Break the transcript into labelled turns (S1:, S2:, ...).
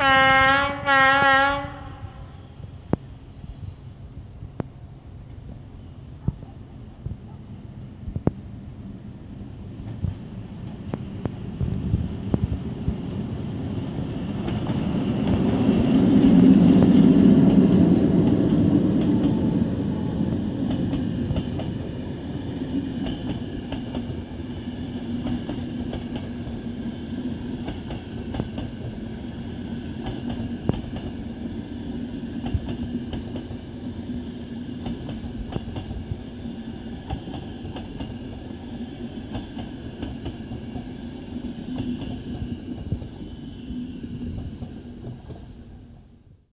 S1: Bye.